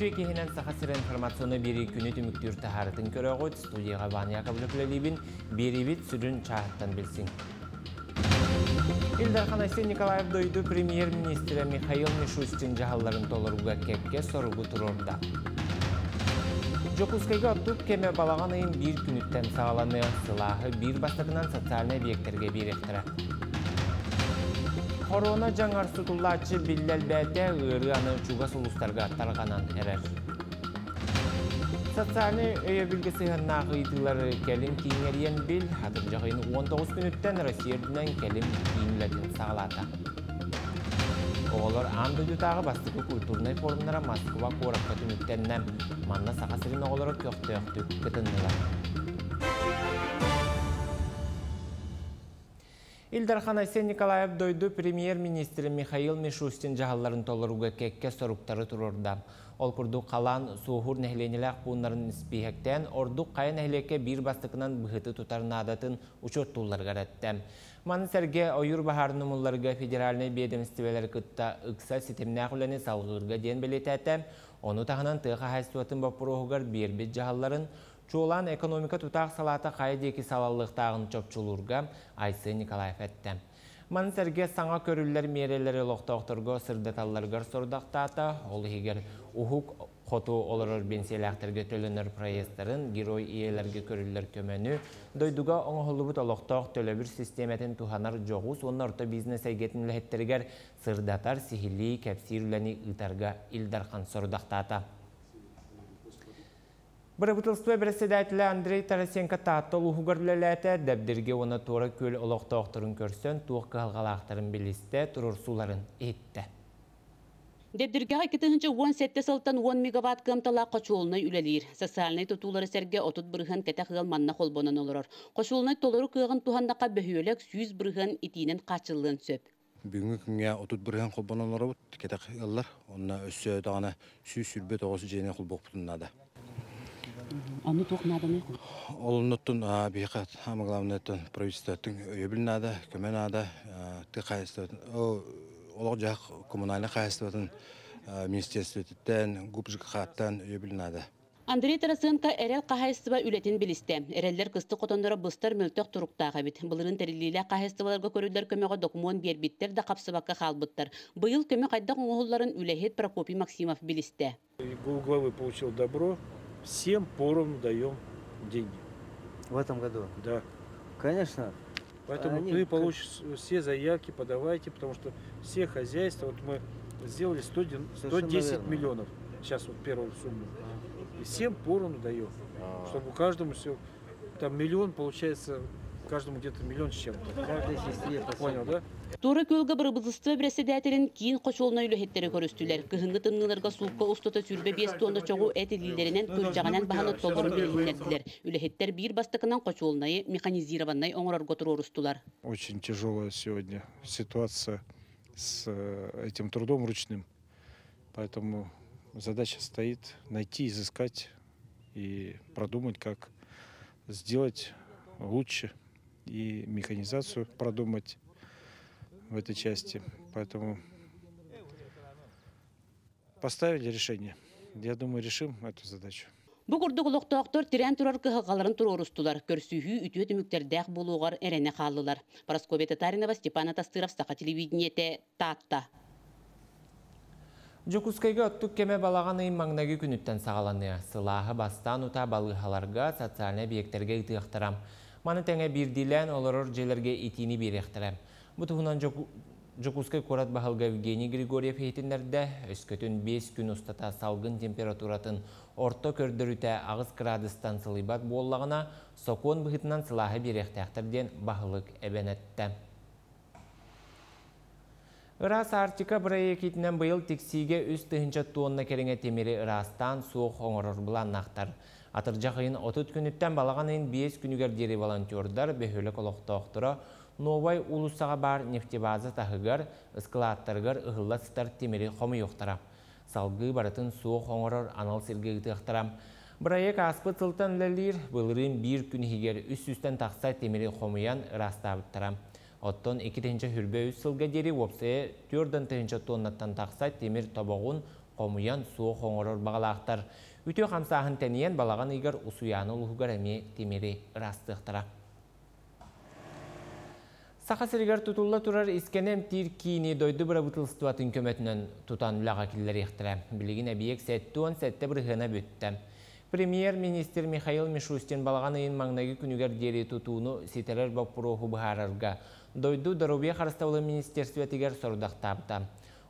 Үтті кехінен сақасыр информационы бері күні түміктір тахарытын көрі ғойт, студияға Ваня Каблөклелебін беребет сүрін чағыттан білсін. Илдархан Айсен Николаев дойду премьер-министрі Михаил Мишустин жағаларын толыруға кекке соруғы тұрорда. Жокускайга оттук кеме балаған айын бір күніттен сағаланы сылағы бір бастығынан социальный объекттерге. Корона жаңар сутуллачы биллел бәте ыры аны чуга сулустарға тарғанан әрер. Социальный өйе білгісі ғыннағы итылары кәлім кейінгерген бил, атыр жағайын 19 күніттен Россиядынан кәлім кейінлерден сағалата. Оғылар аңды дүтағы бастығы культурный форумнара Москва қораққа түміктеннен манна сақасырын оғылары көқты-өқты күтінділер. Илдархан Айсен Николаев дойду премьер-министрі Михаил Мишустин жағаларын толыруға кекке соруктары тұрорда. Ол күрді қалан суғыр нәхленеләк бұнларын іспейхектен ордық қайын нәхлеке бір бастықынан бұхыты тұтарын адатын ұчот тулларға рәтті. Маны сәрге ойыр бахарын ұмылларға федеральный бедемстивелер күтті ұқса сетеміне құләне салғырға ден білетәті, оны тағынан тұға хайстуатын бапыруғығар бербет жағаларын Чуолан экономика тутақ салата қайдекі салалықтағын чопчулурға Айсы Николаев әтті. Ман саңа көрілер мерелері лоқтауқтырға сырдаталларғар сордақтата, ол егер ұхук қоту олырыр бенселяқтерге төлінір проекттарын герой иелерге көрілер көмені, дойдуға оңғылыбыт олықтауқ төлөбір системетін туханар жоғыз, оның орта бизнес әйгетін ләхеттергер сырдатар сихили кәпсируләні ұтарға илдархан сордақтата. Правительство председателі Андрей Тарасенко таттыл ұғығырлеләті дәбдерге оны торы көл олықтауқтырын көрсен, туық қалғалақтырын білісті тұрыр суларын етті. Дебдирге китинче 17 сылтан 10 мегаватт кымтала кочулны үлелир. Социальный тутулары серге отут бырыгын кете хыгал манна холбонан олорор. Кочулны толору кыгын тухандака бөһүөлек 100 бырыгын итинен качылын сөп. Бүгүнкү күнгө отут бырыгын холбонан олорор кете хыгаллар. Онна өссө дагана 100 сүрбе 9 жене холбок бутуннада. Аны тухнаданы. Олнуттун бихат ама главныйтын правительствотун өбүлнада, көмөнада, тыкайстын. О олог жак коммунальный кайстын министерствотен, губжкаттан өбүлнада. Андрей Тарасенко эрел кахайстыба үлетин билисте. Эреллер кысты котондора быстар мөлтөк туруктаага бит. Былырын терилиле кахайстыбаларга көрүлдер көмөгө документ бербиттер да капсыбакка халбыттар. Быйыл көмө кайда оңолларын үлехет Прокопий Максимов билисте. Главы получил добро, всем поровну даем деньги. В этом году? Да. Конечно. Поэтому Они вы как- получите все заявки, подавайте, потому что все хозяйства, вот мы сделали 100 ден- Совершенно 110 верно. миллионов, сейчас вот первую сумму. И всем поровну даем, чтобы каждому все, там миллион получается, каждому где-то миллион с чем-то. Каждой сестре по Понял, да? Тура көлгө бырбызысты председателин кийин кочолуна үлехеттери көрүстүлер. Кыһынгы тынныларга суукка устата сүрбе 5 тонна чогу эт илилеринен кыржаганан баханы толорун билиннердилер. Үлехеттер бир бастыкынан кочолунайы механизированный оңорорго турурустулар. Очень тяжелая сегодня ситуация с э, этим трудом ручным. Поэтому задача стоит найти, изыскать и продумать, как сделать лучше и механизацию продумать в этой части. Поэтому поставили решение. Я думаю, решим эту задачу. Бу курдук тирен турар кыһыгаларын турурустулар. Көрсүүхүү үтүө түмүктердäк болуугар эрене хааллылар. Парасковия Татаринова, Степана Тастыров, Саха телевидениете, Татта. Жокускайга оттук кеме балаған ыйын маңнаги күніттен сағаланы. Сылағы бастан ута балғаларға социальный объекттерге ытыяқтырам. Маны тәңе бірдилен олорор желерге итини беректірем. Бұтығынан Жокускай Курат Бахалга Евгений Григорьев хейтіндерді өскөтін 5 күн ұстата салғын температуратын орто көрдіріте ағыз градустан сылыбат боллағына сокон бұхытынан сылағы беректәқтірден бағылық әбенетті. Ырас Артика проектінен бұйыл тексиге үз тыхынча тонна кереңе темері ырастан суық оңырыр бұлан нақтар. Атыр жақайын 30 күніттен балаған айын 5 күнігер дері волонтердар бөхөлік олықтауқтыра Новай улусаға бар нефтебазы тахыгар, ысқылаттарғар ұғыластар темері қомы yoқтара. Салғы барытын суық оңырыр анал сергегі тықтырам. Бірайек аспы тылтан ләлір бұлырын бір күн егер үс-үстен тақса темері қомыян ырастабыттырам. Оттон 2 тенче хүрбе үс сылға дері опсая 4 тенче тоннаттан тақса темір табағын қомуян суы қоңырыр бағалақтар. Үтө қамсағын тәнейен балаған игер усуяны ұлғығар әме растықтыра. Сақа сіргер тұтулла тұрар искенем тир киini дойды бұтылыстуатын көметінен тұтан үлаға келдер ектірі. Білігін әбиек сәттуан сәтті бірғына бөтті. Премьер-министр Михаил Мишустин балаған айын маңнағы күнігер дері тұтуыны сетерер баппыроху бұхарарға. Дойду Дарубия қарыстаулы министерсветігер сордақтапты.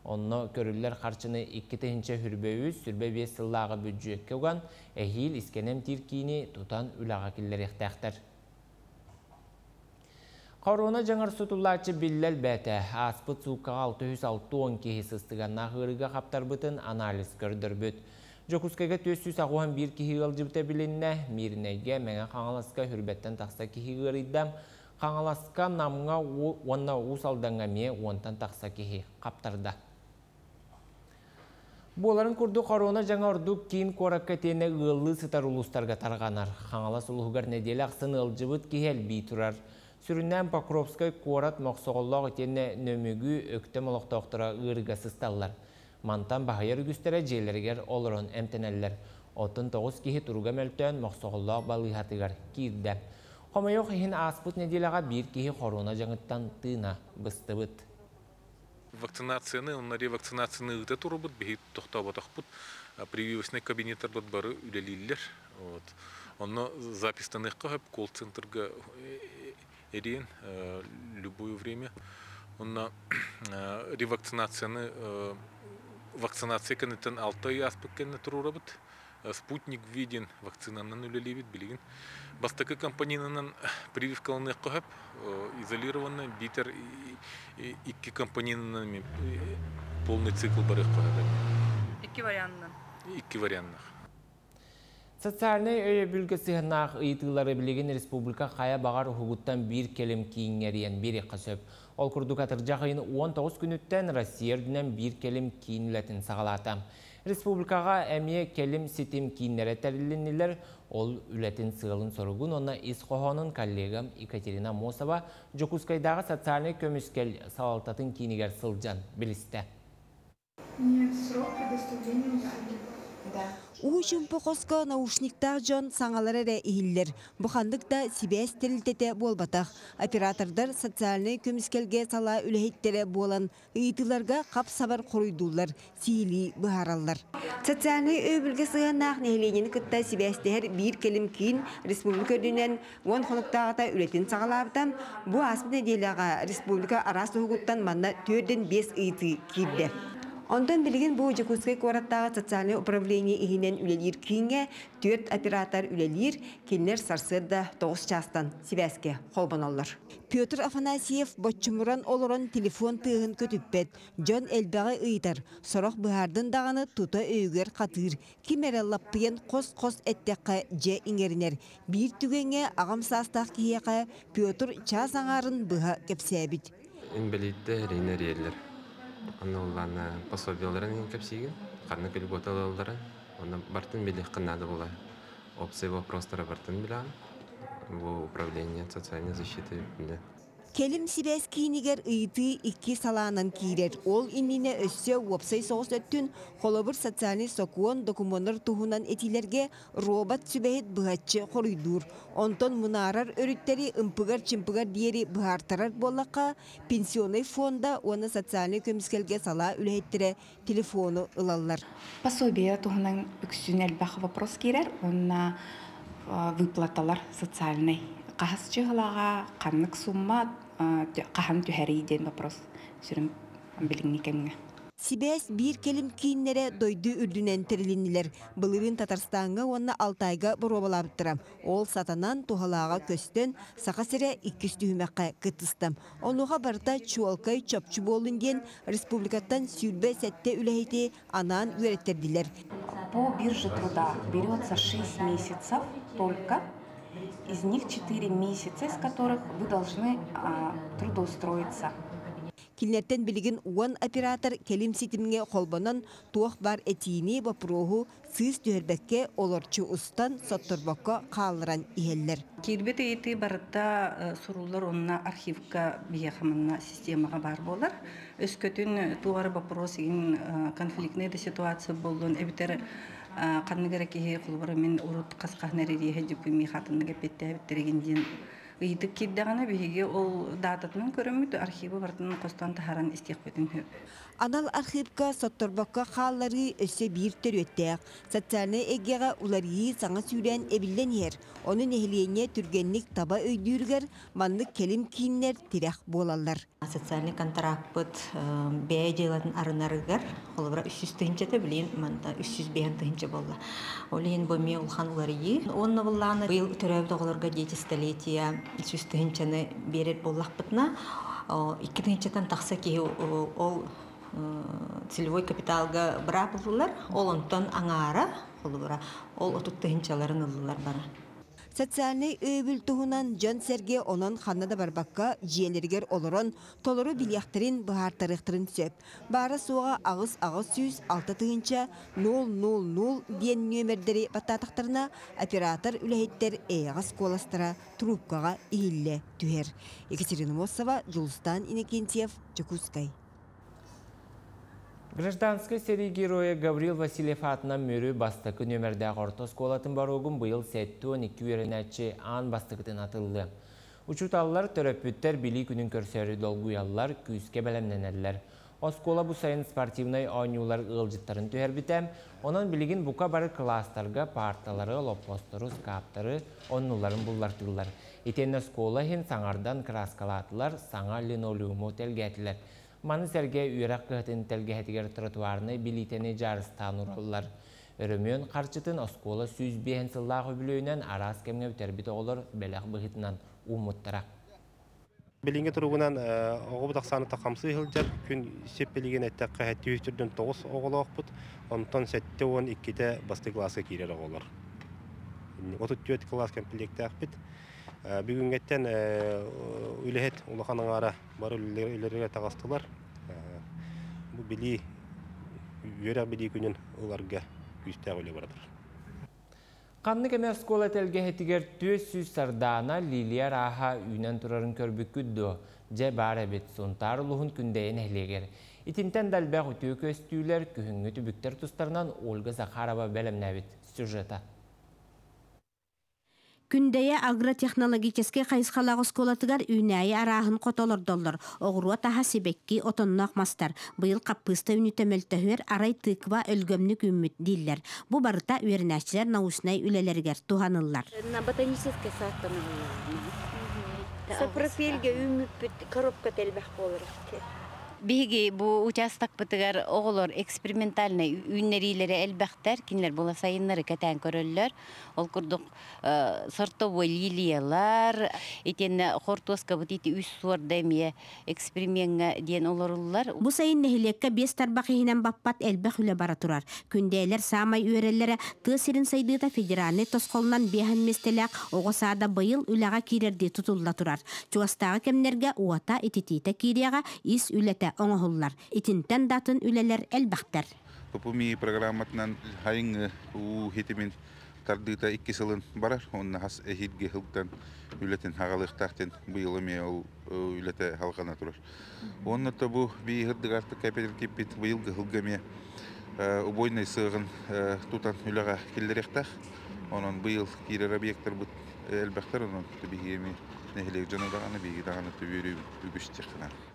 Онны көрілер қарчыны 2-тінші хүрбеуіз сүрбе 5 сыллағы бүджекке оған әхил искенем тиркini тұтан үлаға келдер ектәқтір. Қауруына жаңар сұтуллачы билләл бәті аспыт суқаға 606 кехі сыстығанна ғырыға қаптар бұтын анализ көрдір бүт. Жокускага төссүс агуан бир кихи ылжыбыта билинне, миринеге мәңә қаңаласка хүрбеттен тақса кихи ғыриддам, қаңаласка намға уанна усалданға ме уантан тақса кихи қаптарда. Боларын күрді корона жаңа ордук кейін коракка тені ыллы сытар улустарға тарғанар. Қаңалас улуғығар неделі ақсын ылжыбыт кихел бей тұрар. Сүріннен Покровскай корат моқсоғыллағы тені нөмігі өкті молықтақтыра ырыға сысталар. Мантан бағайыр үгістері желергер олырын әмтенелер. Отын тоғыз кихи тұруға мөлтөн моқсоғыллақ балығатығар кирді. Қомайоқ хин аспут неделаға бір кихи хорона жаңыттан тына быстыбыт. вакцинацияны, онна ревакцинацияны ыта турбут, бихит тохтабатахпут, прививочный кабинеттер бут бары үлелиллер. Вот. Онно запистаныкка хөп колл-центрга эрин любое время. Онна ревакцинацияны вакцинация кенетен алты аспект кенне турурабыт. Спутник виден вакцинанан үлелебит билигин. Бастакы компаниянан прививкаланы кыһып, изолированный битер икки компаниянан полный цикл бары кыһып. Икки вариантынан. Икки вариантнах. Социальный өйе бүлгесі ғынақ ұйтылары білеген республика қая бағар ұғыттан бір келім кейінгерien бір қасып. Ол күрді қатыр жағайын 19 күніттен Россия үрдінен бір келім кейінлетін сағалаты. Республикаға әмие келім сетім кейінлері тәрілінілер, ол үлетін сығылын сұрғын, оны исқоғының коллегам Екатерина Мосова Жокускайдағы социальный көміскел салалтатын кейінігер сылжан білісті. Нет, срок предоставления услуги. У чумпу наушниктар жон саңалары ихиллер. Бұхандық да сибәс тірілтете болбатақ. Оператордар социальный көміскелге сала үліхеттері болан ұйтыларға қап сабар құруйдулар, сиили бұхаралар. Социальный өбілге сығанақ нәйленен күтті сибәстер бір келім кейін республика дүнен он қонықтағата үлетін сағалабытам, бұ аспын әделяға республика арас ұғыттан манна төрден бес ұйты кирді. Ондан билигин бу Жакутскай кораттагы социальный управление ихинен үлелир кийинге төрт оператор үлелир, кинлер сарсырда тоғыз частан Сибәске холбоноллар. Петр Афанасьев боччумуран олорон телефон тыгын көтүппет. Жон элбәгы ыйтар. Сорох быһардын даганы тута өйгер катыр. Кимере лаппыен кос-кос эттекке же иңеринер. Бир түгеңе агам састак кияка Петр час аңарын быха кепсәбит. Инвалидде рейнер ерлер. Аны улланы пособияларын кепсиген, карны көлүп оталаларын. Оны бартын билих кынады була. Опция вопростары бартын билан. Бу управление социальной защиты Келим сибәс кейінігер ыйты икки саланан киирер. Ол иннине өссө уопсай соғыс өттін холобыр социальный сокуон документар туһунан этилерге робот сүбәйет быһатчы хоруйдур. Онтон мунарар өрүттери ымпыгар чимпыгар диери быһартарар боллақа пенсионный фонда оны социальный көміскелге сала үлэйттіре телефону ылаллар. Пособие туһунан үксүн элбах вопрос кирер, онна выплаталар социальный. Қахас чыгылага каннык сумма қахан түһәри ден вопрос сүрүм билиңни кемге. Сибәс бир келим кийиннере дойду үрдүнен терилинилер. Былырын Татарстанга онна Алтайга буробалабыттыра. Ол сатанан тухалаага көстөн сака сире иккис түймәккә кытыстым. Онуга барта чуалкай чопчу болын ден республикаттан сүрбе сәтте үләйти анан үйрәттердилер. По бирже труда берется 6 месяцев только из них 4 месяца, из которых вы должны а, трудоустроиться. килнерттен билигин уан оператор келим ситимге холбонон туох бар этини бопроху сыз түһөрбекке олорчу устан сотторбокко каалыран иһеллер. Кирбет эйти барытта сурулар онна архивка биехамынна системага бар болар. Өскөтүн тугар вопрос ин конфликтный ситуация болдун. Эбитер канныгара кихи кулбара мен урут каскахнери хеджип ми хатынга петте биттерген дин ыйдык киддагана биһиге ол дататынан көрөмүт архивы бартын костан тахаран истиякпетин Анал архивка сотторбокка хааллары өссө биир төрүөттээк. Социальный эгега уларии саңа сүүрэн эбиллен ер. Оны нехилиене түргенник таба өйдүүргер маннык келим кийиннер тирэх болалар. Социальный контракт быт бәе жылатын арынарыгар, холбара 300 тыгынча да билин, манда 300 бәен тыгынча болла. Олин боме улхан уларии. Онна булланы быйыл төрөб тоголорга детистолетия 300 тыгынчаны берет боллакпытна. Икки тыгынчатан такса ки ол целевой капиталга бара булулар, ол онтон аңара, холбара, ол отут тыгынчаларын ылылар бара. Социальный өбүл туһунан Жон Серге онон ханнада барбакка жиелергер олорон толору билияхтырын бахартарыхтырын сөп. Бары суға ағыз ағыз сүйіз алты тыгынча 000 диен нөмердері баттатықтарына оператор үләйттер эйағыз коластыра трубкаға иилле түхер. Екатерина Мосова, Жулстан Иннокентьев, Чекускай. Гражданский серий героя Гаврил Васильев атынан мөрі бастықы нөмірдәғ ортос колатын баруғын бұйыл сәтті 12 үйерінәтші ан бастықытын атылды. Учуталылар төрөппүттер били күнін көрсәрі долгуялар күйіске бәлемненәлілер. Оскола бұл сайын спортивнай ойнулар ылжыттарын түхәрбітәм, онан білігін бұқа бары кластарға парталары, лопостары, скаптары, оннуларын бұллартылар. Итен оскола хен саңардан краскалатылар, саңа линолеуму тәлгәтілер. Маны сәрге үйрақ көхтін тәлгәтігер тротуарны билитені жарыстан ұралылар. Өрөмөн қарчытын оскола сүз бейін сыллағы бүлөйінен арас кемге өтербіт оғылыр бәләқ бұғытынан умуттарақ. Белинге тургунан оғы тақсаны тақамсы хылжар күн сеп белиген әттәк қәһәтті үйтірден тоғыз оғылы оқпыт, онтан сәтте он икките басты классы кирер оғылар. Отут түйет класс комплектті ақпыт. Бүгінгеттен үлехет улаханың ара бар үлерге тағастылар. Бұл били, үйерек били күнін оларға күйістәғ өлі барадыр. Қанны кеме скола тәлгәһетигер төс сүз сардана Лилия Раха үйнен турарын көрбік күдді. Же бар әбет сонтар ұлығын күндейін әхлегер. Итинтен дәлбәқ үтіу көстүйлер күхіңгі түбіктер тұстарынан Ольга Захарова бәлемнәбет сюжета. Күндәйе агротехнологический қайысқалағы сколатыгар үйнәйі арахын қотолордоллар. Оғыруа таға себекки отоннақ мастар. Бұйыл қаппыста үнітемелтәхөр арай тыква өлгөмнік үміт дейілер. Бұ барыта үйернәшілер наушнай үлелергер туханылар. На ботанический сад Сапрофельге үміт коробка тәлбәқ болыр. Биги бу участок бытыгар оголор экспериментальный үннерилери элбахтар кинлер була сайыннары кәтән көрөллөр. Ол курдук сортовой лилиялар, итен хортоска бут ити үс суардемия экспериментга диен олоруллар. Бу сайын нехилекке бес тарбақы баппат элбах үле бара турар. Күндейлер самай үйреллere тысырын сайдыта федеральный тосқолынан бехан местелек оғысада быйыл үләға кирерди тутулла турар. Чуастағы кемнерге уата ититита кирияға ис үләтә оңохуллар. Итинтен датын үлелер элбахтар. Попуми программатынан хайың у хитимин тардыта икки сылын барар, онна хас эхидге хылтан үлетин хагалыктахтен быйылыме ол үлете халкана турар. Онна то бу би хырдыгарты капитал кипит быйылгы хылгаме убойный сыгын тутан үлега килдеректах. Онон быйыл кирер объекттер бут элбахтар онон бигеми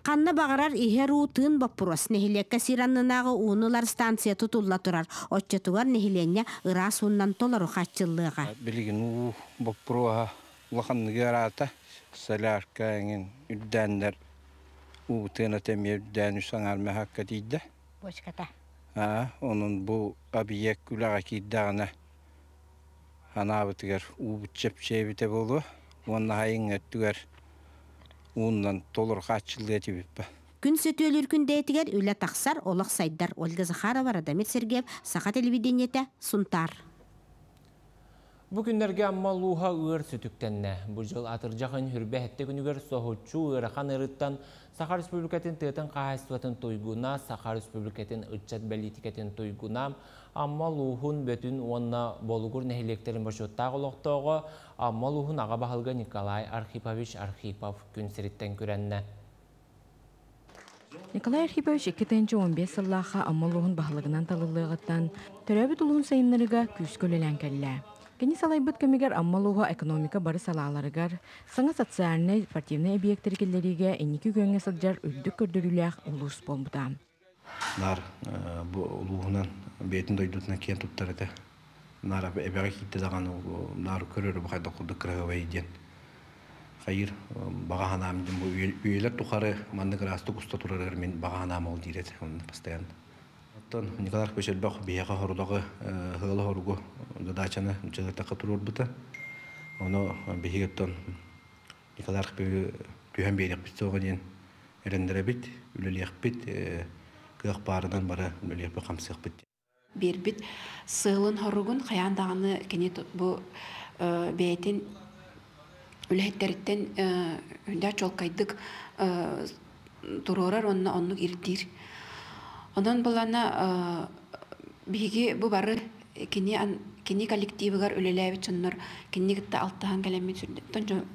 Қанна бағарар ихер уутын баппурас нехилекке сираннынағы уунылар станция тутулла турар. Отчетугар нехиленне ыра суннан толару хатчыллыға. Билигин баппуруа лаханныгы арата үддәндер. Бочката. Onun bu abiyek ulağa kiddağına hanabıtıgar uubutçep çeybite bolu. Онна хайын өттүгер ууннан толор хатчылы этибиппа. Күн сөтөлүр күндетигер үле тақсар олақ сайдар Ольга Захарова, Радамир Сергеев, Сақа телевидениете, Сунтар. Бу күннерге амма луха ыр сүтүктенне. Бу жыл атыржахын хүрбе хетте күнүгер сохучу ырахан ырыттан Сахар Республикатын тыытын қағайсуатын тойгуна, Сахар Республикатын ытчат политикатын тойгуна, амма лухун бөтін онна болугур нәхилектерін башуттағы олықтауғы, амма лухун аға бағылға Николай Архипович Архипов күн сіріттен көрәнне. Николай Архипович 2-15 сыллаха аммалуғын бағылығынан талылығыттан төрәбі тұлығын сайынларыға күз көлелен кәлі. Кені салайбыт көмегер аммалуға экономика бары салаларыгар, саңа социальный спортивный объекттергелеріге энекі көнгө сылжар үрдік көрдірілях улус болбута. Нар бу улуғынан бетін дойдутына кен туттар еді. Нар эбеға хитті даған нар көрөр бұ қайда құлды кірғавай ден. Хайыр баға ханамдың бұл үйелер тұқары манды қырасты құста тұрарыр мен баға ханам ол дейрет, оны постоянно. Оттон Николай Пешелбах бияга хорудағы хылы хоругу дачаны жыгыртаққа турur бұта. Оны бигеттон Николай Пешелбах түйен берек бит соған ен эрендере бит, үлелек бит, кык барынан бара үлелек бит камсык бит. Бир бит сылын хоругун каяндаганы кене бу бейтин үлеттериттен үндә чолкайдык турорар онны оннук ирдир. Онон булана биги бу бары кини кини коллективыгар үлеләбит чоннор кини гитта алтахан калеми сүрдеттен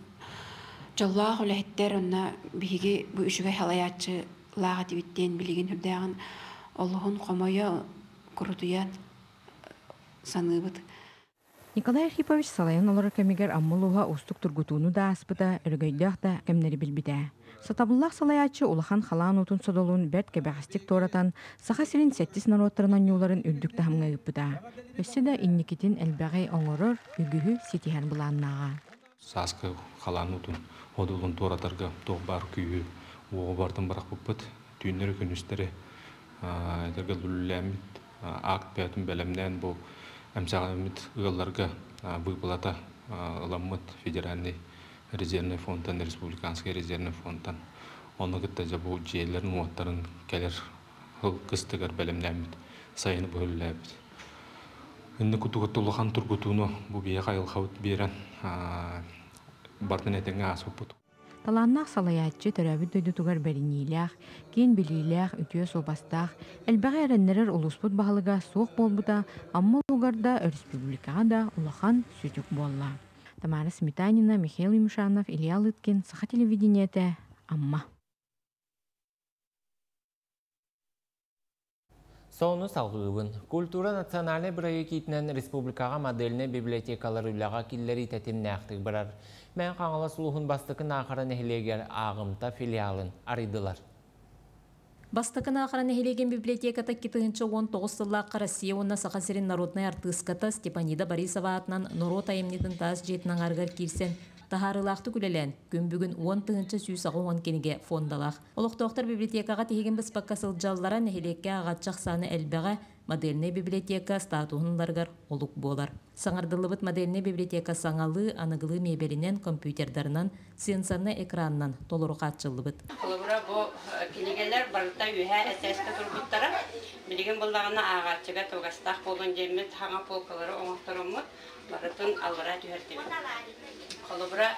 жоллаах үлеттер онна биги бу үшүгө халаячы лага тибиттен билигин хүрдагын олугун комойо курутуян саныбыт Николай Архипович салайын олар кемигер аммалуға устук тургутуну да аспыта өргөйдөх да кемнери билбите. Сатабыллах салаячы улахан халаан утун содолун бәт кебәхстик торатан саха сирин сәттис народтарынан юларын үрдүк тахамга ыппыта. Өссө да инникитин элбәгәй оңорор үгүһү ситиһән буланнага. Саскы халаан утун одулун торатарга бар күйү уого бартын барак буппыт түйүннөр күнүстери эдерге лулләмит акт бәтүн бәлемнән бу әмсәғамит ылларга выплата ыламмыт федеральный резервный фондтан республиканский резервный фондтан оны гытта жа бу жээлерин уоттарын келер хыл кыстыгар белемнәмит сайын бөлүләбит инне кутугатулухан тургутуну бу бия кайылхабыт берен бартын этеңе асыппут Таланнақ салаятчы төрәбіт дөйдутугар бәрінейләқ, кен білейләқ, үтіе собастақ, әлбәғі әрәннерер ұлыспыт бағылыға соқ болбыда, амма лугарда республикаға да улахан сүтік болла. Тамара Сметанина, Михаил Имшанов, Илья Лыткин, Саха телевидениеті, Амма. Соны салғығын. Культура национальный проектінен республикаға модельне библиотекалар үліға киллері тәтімне ақтық барар. Мән қаңала сұлуғын бастықын ақырын әхілегер ағымта филиалын аридылар. Бастакын ахаран эхилеген библиотеката китыгынчы 19 сыллаққа Россия онна сақасерин народная артыската Степанида Борисова атынан Норот айымнетін тас жетінің арғар кирсен тахарылақты күлелен күн бүгін 10 тыгынчы сүйс ағы 10 кенеге фондалақ. Олықтоқтар библиотекаға тегеген біз пакка сылджаллара нехилекке ағатчақ саны әлбәға модельный библиотека статуһунларгар олук болар. Саңардылыбыт модельный библиотека саңалы аныгылы мебелинен компьютердарынан сенсорны экраннан толорукатчылыбыт. Олыбыра бу кинегелер барыта үйә әсәскә турбуттара. Билеген булдагына агачыга тогастак болон жемет хаңа полкалары оңактырымыт. Барытын албара түһәртебит. Олыбыра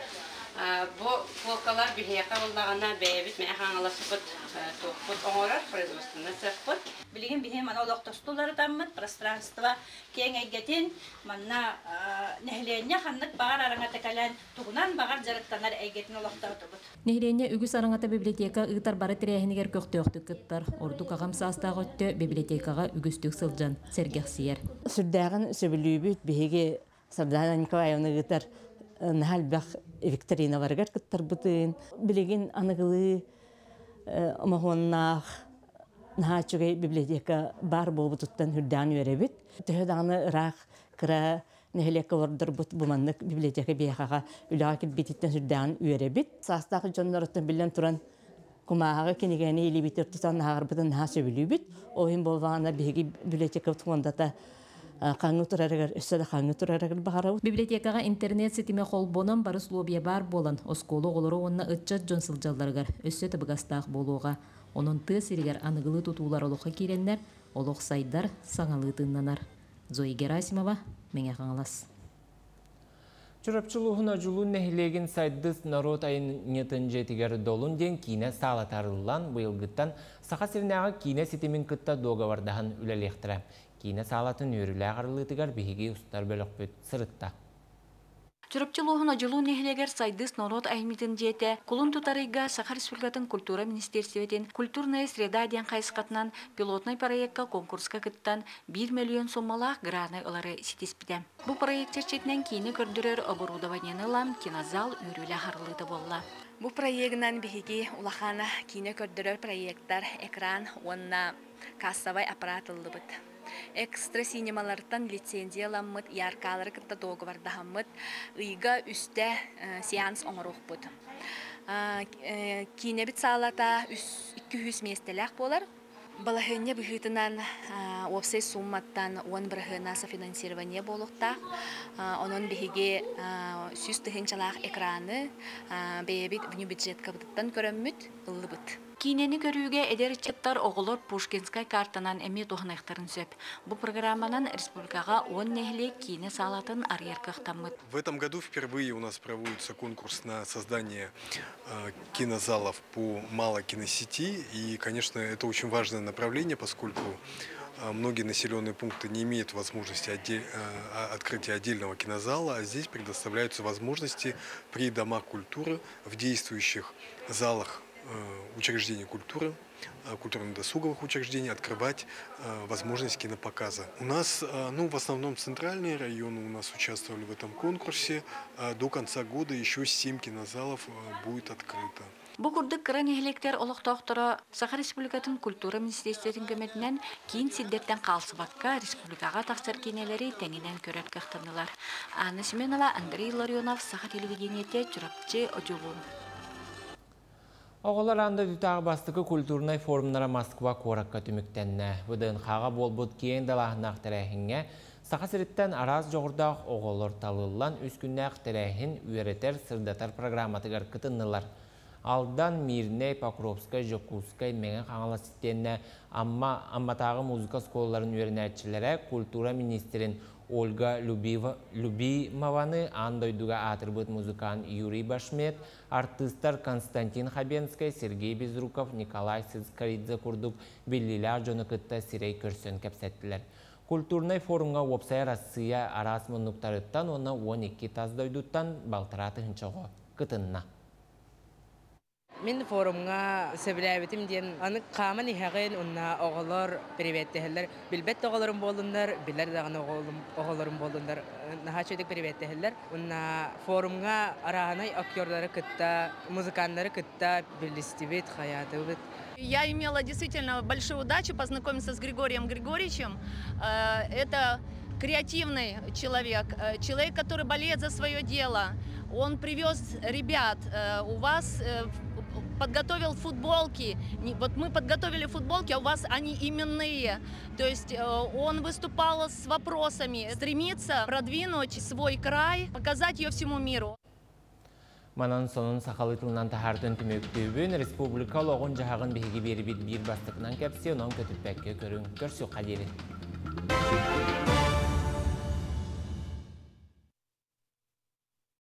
бу полкалар бихияка булдагына бәйбит мен хаңаласыпыт топпут оңорар производственно сәппыт. Билеген бихем ана олоқтостулары таммыт пространство кеңәйгетин манна нәһленне ханнык багар араңа текален тугунан багар жарыктанар әйгетин олоқтартыбыт. Нehirenya үгүс араңата библиотека ыытар бары тирәһинигер көктөктү кыттар. Орду кагам саастагы өттө библиотекага үгүстүк сылжан сергехсиер. Сүрдәгән сөбүлүбүт биһиге Сардана Николаевна гытар нахалбах Викторина варгар кыттар бутын. Билеген аныгылы омахоннах нахачугай библиотека бар болбу туттан хүрдән үеребит. Төһөдәгәне рах кыра нехелекке ордыр бут буманнык библиотека биякага үлага киббититтен хүрдән үеребит. Састагы жоннороттан билен туран кумаага кинигени илибитер тутан нагырбытын наха сөбүлүбүт. Ойын болвана биги библиотека тугандата қаңы турарыгар өссөдө қаңы турарыгар бағара. Библиотекаға интернет сетиме холбонан барыс лобия бар болан, осколу олору онна ытчат жон сылжалдарыгар өссө табыгастаах болуға. Онун ты сиригер аныгылы тутуулар олуха киреннер, олух сайдар саңалы тыннанар. Зои Герасимова, меңе қаңалас. Чурапчылуғына жылу нәхілеген сайдыс народ айнытын жетігер долун ден кейіне салатарылан бұйылгыттан сақа сірнағы кейіне сетемін кытта доғавардахан үлелектірі. Кейіне салатын өрілі ағырлытыгар бігеге ұстар бөлік бүт сырытта. Чурапчылуһуна жылу нехлегер сайдыс народ аймитин жете, кулун тутарыйга Сахар Республикатын культура министерстветин культурная среда ден хайсқатынан пилотный проектка конкурска кыттан 1 миллион соммалах граны ылары ситиспиде. Бу проекттер четнен кийини көрдүрөр оборудованияны лам кинозал үрүле харлыты болла. Бу проектнан биһиги улахана кине көрдөрөр проекттар экран онна кассовый аппарат ыллыбыт. Экстра синемалардан лицензияламмыт, яркалары кытта договардахаммыт, ыйга үстә э, сеанс оңорухпут. Э, Кинебит салата 200 местелек болар. Балахыне быхытынан опсай сумматтан он бірхына софинансирование болуқта. Онон бихиге сүз тыхынчалақ экраны бейбит бюджетка быттан көрөммүт ыллыбыт. Кинени көрүүгө эдер чаттар оголор Пушкинскай картанан эми тухнахтарын сөп. Бу программанан республикага 10 нехле кине салатын арьеркахтаммыт. В этом году впервые у нас проводится конкурс на создание э, кинозалов по малокиносети. И, конечно, это очень важное направление, поскольку э, многие населенные пункты не имеют возможности э, открытия отдельного кинозала, а здесь предоставляются возможности при домах культуры в действующих залах учреждений культуры, э, культурно-досуговых учреждений открывать э, возможность кинопоказа. У нас, ну, в основном центральные районы у нас участвовали в этом конкурсе. До конца года еще 7 кинозалов будет открыто. Бу курдук кыран эхлектер олохтоохтора Сахар Республикатын культура министерстветін көметінен кейін сиддеттен қалсыбакка республикаға тақсар кенелері тәңінен көрет кақтанылар. Анна Семенова, Андрей Ларионов, Сахар телевидениете, Чурапчы, Оджулу. Оғылар анда дүтағы бастықы культурнай форумнара Москва қораққа түміктенні. Бұдың қаға болбұт кейін далағынақ тәрәхінге Сақа сіріттен араз жоғырдақ оғылар талылан үскіннәқ тәрәхін үйретер сырдатар программатығар кытыннылар. Алдан Мирней, Покровскай, Жокускай, Меңі қаңала сеттенне амма амматағы музыка сколаларын үйернәтчілері культура министерін Ольга Любимованы андойдуга атырбыт музыкан Юрий Башмет, артистар Константин Хабенскай, Сергей Безруков, Николай Сызкаридзе курдук жоны кытта сирей көрсөн кәпсәттілер. Культурный форумға опсай Россия арас мұнуктарыттан, оны 12 таздойдуттан балтыраты хынчығы кытынна. Мен форумга сөбіләбетім ден аны қамын ихәген онна оғылар приветтехелер. Билбет оғыларым болдындар, билер дағын оғыларым болдындар. Наха чөйдік приветтехелер. Онна форумга арағанай актерлары кытта, музыканлары кытта билистибет, хаяты бит. Я имела действительно большую удачу познакомиться с Григорием Григорьевичем. Э, это креативный человек, э, человек, который болеет за свое дело. Он привез ребят. Э, у вас подготовил футболки. Вот мы подготовили футболки, а у вас они именные. То есть э, он выступал с вопросами, стремится продвинуть свой край, показать ее всему миру. Манан сонун сақалы тылынан тахартын түмөктөбүн республика лоғын жағын беги берибит бир бастықынан кәпсе, онан көтіппәкке көрін көрсі қадері.